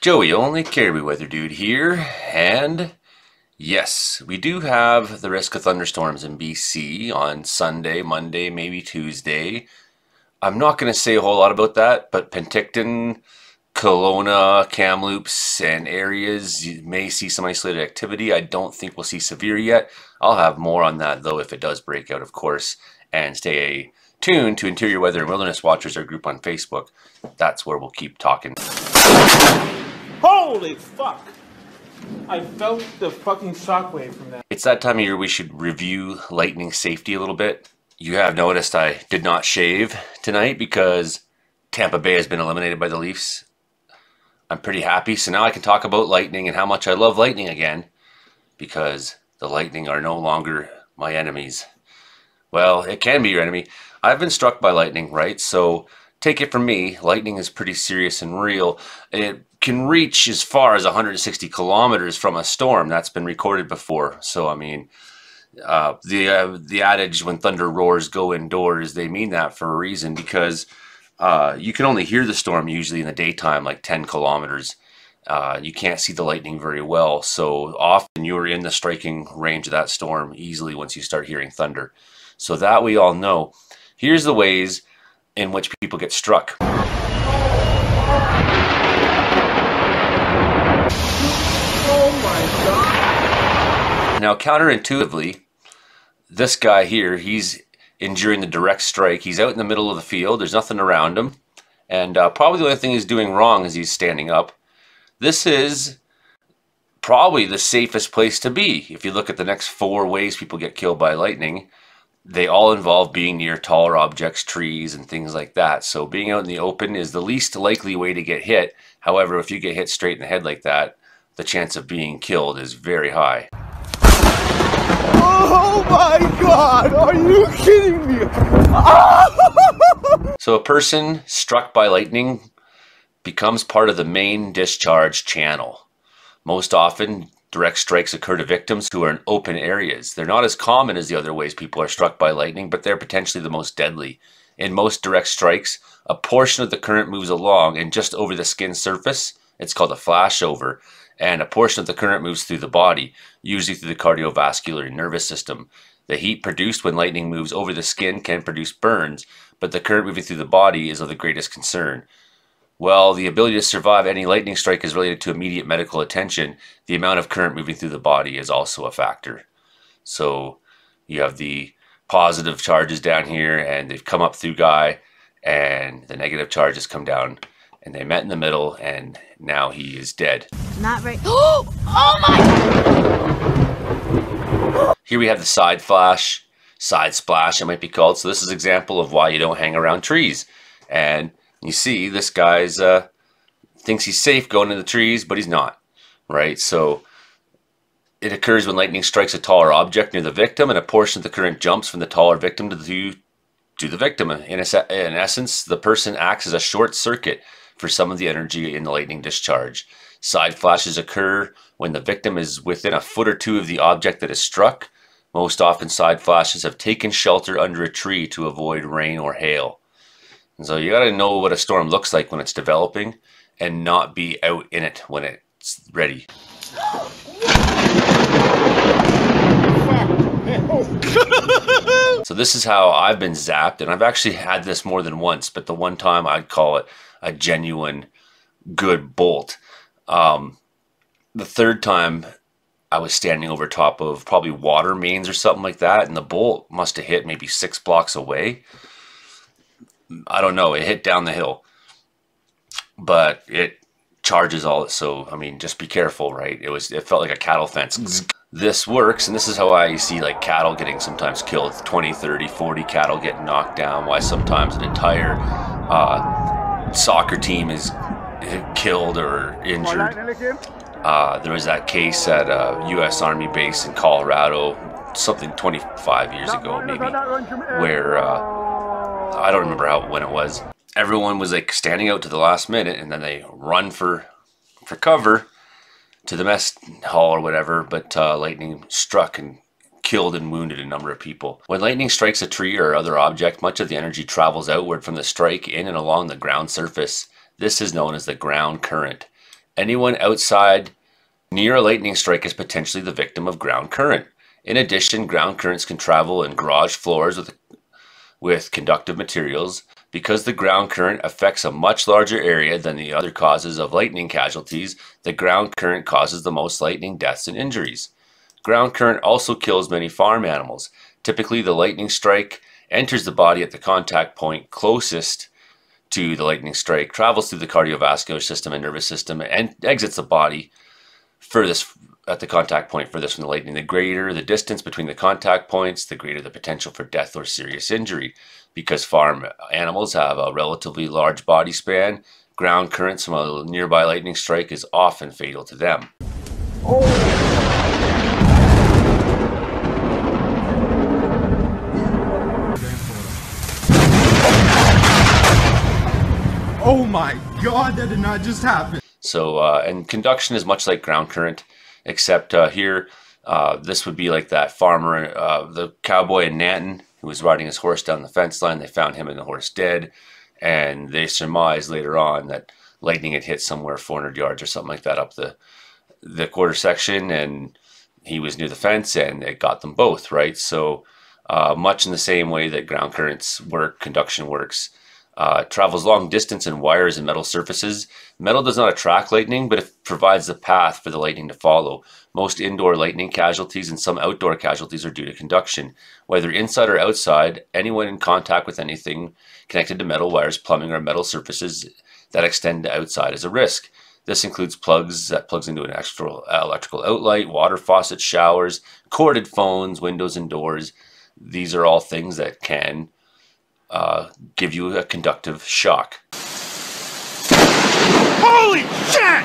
Joey, only Cariboo Weather Dude here, and yes, we do have the risk of thunderstorms in BC on Sunday, Monday, maybe Tuesday. I'm not going to say a whole lot about that, but Penticton, Kelowna, Kamloops, and areas, you may see some isolated activity. I don't think we'll see severe yet. I'll have more on that, though, if it does break out, of course, and stay tuned to Interior Weather and Wilderness Watchers, our group on Facebook. That's where we'll keep talking. Holy fuck! I felt the fucking shockwave from that. It's that time of year we should review lightning safety a little bit. You have noticed I did not shave tonight because Tampa Bay has been eliminated by the Leafs. I'm pretty happy, so now I can talk about lightning and how much I love lightning again because the lightning are no longer my enemies. Well, it can be your enemy. I've been struck by lightning, right? So take it from me, lightning is pretty serious and real. It can reach as far as 160 kilometers from a storm. That's been recorded before. So I mean, uh, the uh, the adage "when thunder roars, go indoors," they mean that for a reason because uh, you can only hear the storm usually in the daytime, like 10 kilometers. Uh, you can't see the lightning very well, so often you are in the striking range of that storm easily once you start hearing thunder. So that we all know. Here's the ways in which people get struck. Now, counterintuitively, this guy here, he's enduring the direct strike. He's out in the middle of the field. There's nothing around him. And uh, probably the only thing he's doing wrong is he's standing up. This is probably the safest place to be. If you look at the next four ways people get killed by lightning, they all involve being near taller objects, trees, and things like that. So being out in the open is the least likely way to get hit. However, if you get hit straight in the head like that, the chance of being killed is very high. Oh my god! Are you kidding me? so a person struck by lightning becomes part of the main discharge channel. Most often, direct strikes occur to victims who are in open areas. They're not as common as the other ways people are struck by lightning, but they're potentially the most deadly. In most direct strikes, a portion of the current moves along and just over the skin surface. It's called a flashover and a portion of the current moves through the body, usually through the cardiovascular and nervous system. The heat produced when lightning moves over the skin can produce burns, but the current moving through the body is of the greatest concern. Well, the ability to survive any lightning strike is related to immediate medical attention. The amount of current moving through the body is also a factor. So you have the positive charges down here, and they've come up through Guy, and the negative charges come down and they met in the middle, and now he is dead. Not right. Oh, oh my! Here we have the side flash, side splash, it might be called. So this is example of why you don't hang around trees. And you see, this guy's uh, thinks he's safe going in the trees, but he's not, right? So it occurs when lightning strikes a taller object near the victim, and a portion of the current jumps from the taller victim to the to the victim. In, a, in essence, the person acts as a short circuit for some of the energy in the lightning discharge. Side flashes occur when the victim is within a foot or two of the object that is struck. Most often side flashes have taken shelter under a tree to avoid rain or hail. And so you got to know what a storm looks like when it's developing and not be out in it when it's ready. so this is how I've been zapped and I've actually had this more than once, but the one time I'd call it a genuine good bolt. Um, the third time I was standing over top of probably water mains or something like that, and the bolt must have hit maybe six blocks away. I don't know. It hit down the hill, but it charges all. So I mean, just be careful, right? It was. It felt like a cattle fence. This works, and this is how I see like cattle getting sometimes killed. 20, 30, 40 cattle getting knocked down. Why sometimes an entire uh, soccer team is killed or injured. Uh, there was that case at a U.S. Army base in Colorado, something 25 years ago maybe, where uh, I don't remember how when it was. Everyone was like standing out to the last minute, and then they run for for cover to the mess hall or whatever. But uh, lightning struck and killed and wounded a number of people. When lightning strikes a tree or other object, much of the energy travels outward from the strike in and along the ground surface. This is known as the ground current. Anyone outside near a lightning strike is potentially the victim of ground current. In addition, ground currents can travel in garage floors with, with conductive materials. Because the ground current affects a much larger area than the other causes of lightning casualties, the ground current causes the most lightning deaths and injuries. Ground current also kills many farm animals. Typically, the lightning strike enters the body at the contact point closest to the lightning strike, travels through the cardiovascular system and nervous system, and exits the body furthest at the contact point furthest from the lightning. The greater the distance between the contact points, the greater the potential for death or serious injury. Because farm animals have a relatively large body span, ground currents from a nearby lightning strike is often fatal to them. Oh my god, that did not just happen. So, uh, and conduction is much like ground current, except uh, here, uh, this would be like that farmer, uh, the cowboy in Nanton who was riding his horse down the fence line. They found him and the horse dead, and they surmised later on that lightning had hit somewhere 400 yards or something like that up the the quarter section, and he was near the fence, and it got them both right. So, uh, much in the same way that ground currents work, conduction works uh, travels long distance in wires and metal surfaces. Metal does not attract lightning, but it provides the path for the lightning to follow. Most indoor lightning casualties and some outdoor casualties are due to conduction. Whether inside or outside, anyone in contact with anything connected to metal wires, plumbing, or metal surfaces that extend outside is a risk. This includes plugs that plugs into an extra electrical outlet, water faucets, showers, corded phones, windows, and doors. These are all things that can uh, give you a conductive shock. Holy shit!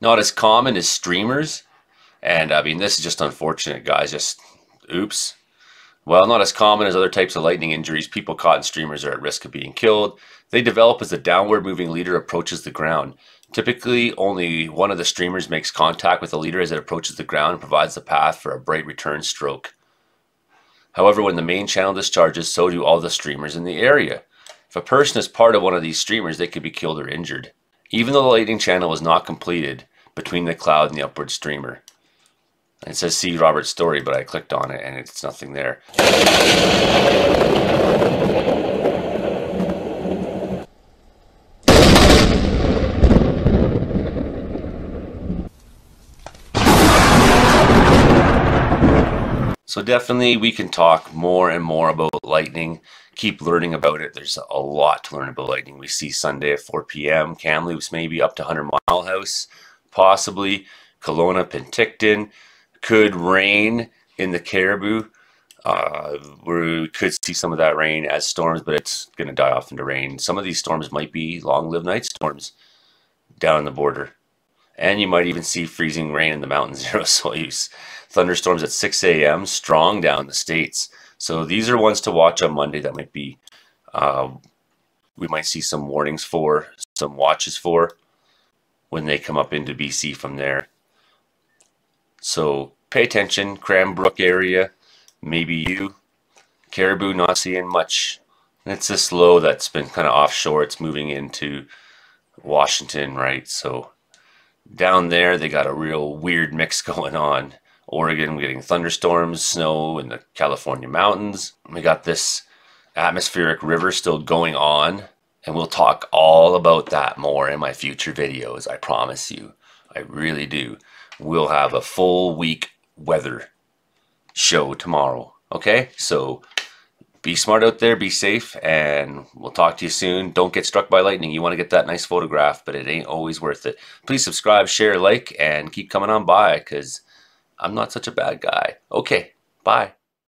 Not as common as streamers, and I mean, this is just unfortunate, guys. Just oops. Well, not as common as other types of lightning injuries, people caught in streamers are at risk of being killed. They develop as the downward moving leader approaches the ground. Typically, only one of the streamers makes contact with the leader as it approaches the ground and provides the path for a bright return stroke. However, when the main channel discharges, so do all the streamers in the area. If a person is part of one of these streamers, they could be killed or injured, even though the lightning channel was not completed between the cloud and the upward streamer. It says see Robert's story, but I clicked on it and it's nothing there. So definitely we can talk more and more about lightning. Keep learning about it. There's a lot to learn about lightning. We see Sunday at 4 p.m. Kamloops maybe up to 100 Mile House, possibly. Kelowna, Penticton. Could rain in the Cariboo. Uh, we could see some of that rain as storms, but it's going to die off into rain. Some of these storms might be long-lived night storms down the border. And you might even see freezing rain in the mountains, zero Soyuz thunderstorms at 6 a.m. strong down the states. So these are ones to watch on Monday that might be, uh, we might see some warnings for, some watches for when they come up into BC from there. So pay attention, Cranbrook area, maybe you. Cariboo not seeing much. It's this low that's been kind of offshore. It's moving into Washington, right? So down there, they got a real weird mix going on. Oregon, getting thunderstorms, snow in the California mountains. We got this atmospheric river still going on, and we'll talk all about that more in my future videos, I promise you. I really do. We'll have a full week weather show tomorrow, okay? So be smart out there, be safe, and we'll talk to you soon. Don't get struck by lightning. You want to get that nice photograph, but it ain't always worth it. Please subscribe, share, like, and keep coming on by because I'm not such a bad guy. Okay, bye.